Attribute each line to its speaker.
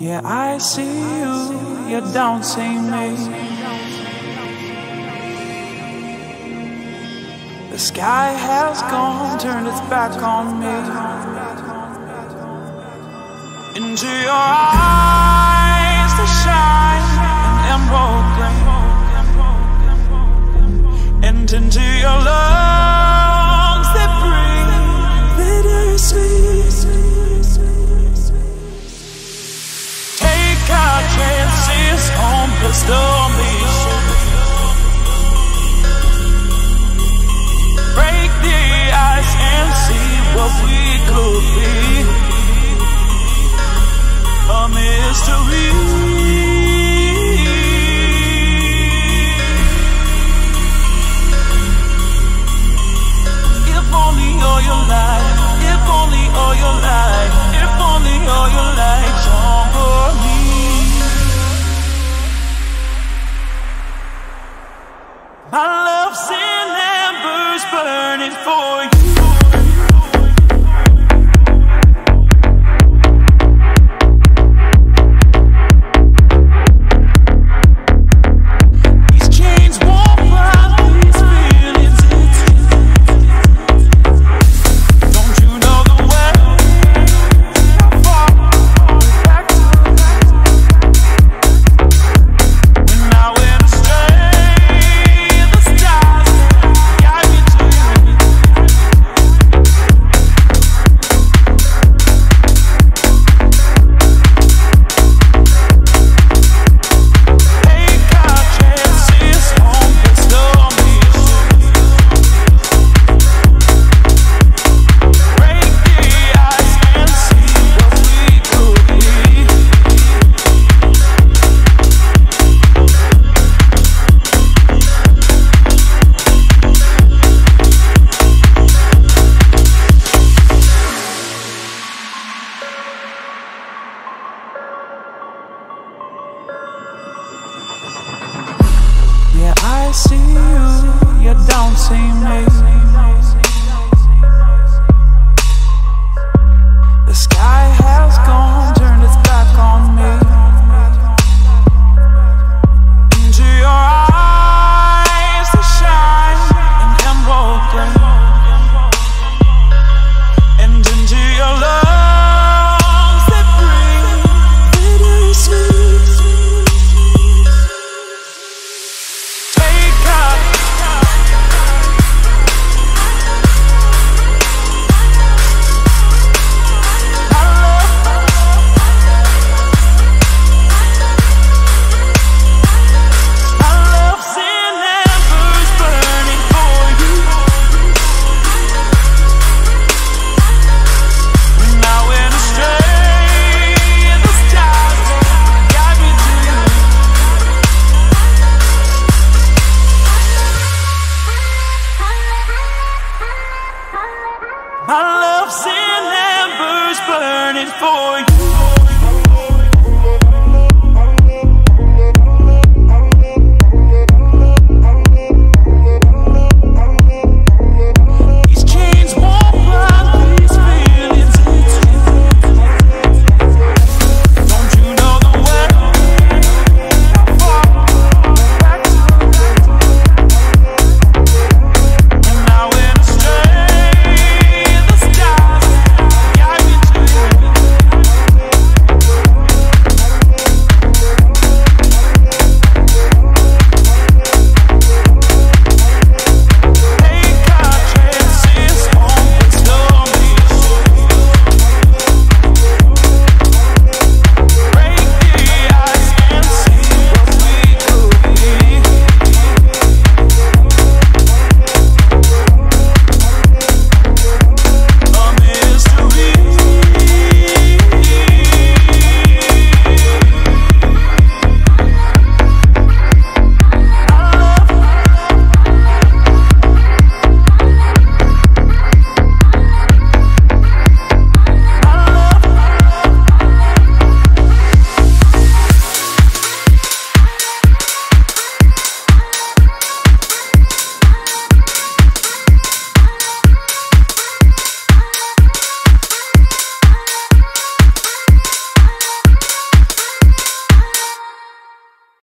Speaker 1: Yeah, I see you, You don't see me. The sky has gone, turned its back on me. Into your eyes. I love seeing embers burning for see you, you're done.